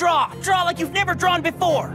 Draw! Draw like you've never drawn before!